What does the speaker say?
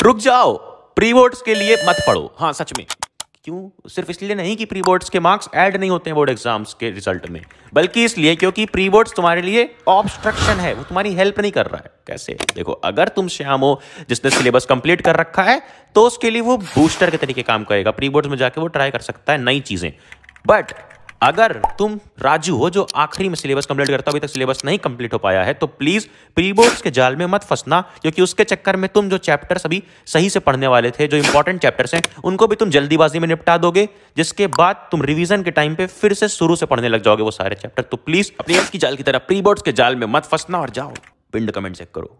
रुक जाओ pre boards के लिए मत पढ़ो। हाँ सच में। क्यों? सिर्फ़ इसलिए नहीं कि प्री बोर्ड्स के मार्क्स ऐड नहीं होते हैं बोर्ड एग्ज़ाम्स के रिज़ल्ट में, बल्कि इसलिए क्योंकि प्री बोर्ड्स तुम्हारे लिए ऑब्स्ट्रक्शन है, वो तुम्हारी हेल्प नहीं कर रहा है। कैसे? देखो, अगर तुम श्याम हो, जिसने सिलेबस कंप्लीट कर रखा है तो उसके लिए वो बूस्टर के तरीके काम करेगा। प्री बोर्ड्स में जाके वो ट्राई कर सकता है नई चीज़ें। बट अगर तुम राजू हो जो आखिरी में सिलेबस कंप्लीट करता अभी तक सिलेबस नहीं कंप्लीट हो पाया है तो प्लीज़ प्री बोर्ड्स के जाल में मत फंसना, क्योंकि उसके चक्कर में तुम जो चैप्टर्स अभी सही से पढ़ने वाले थे, जो इंपॉर्टेंट चैप्टर्स हैं, उनको भी तुम जल्दीबाजी में निपटा दोगे, जिसके बाद तुम रिविजन के टाइम पे फिर से शुरू से पढ़ने लग जाओगे वो सारे चैप्टर तो प्लीज़ अपनी जाल की तरह प्री बोर्ड्स के जाल में मत फंसना और जाओ। पिंड कमेंट चेक करो।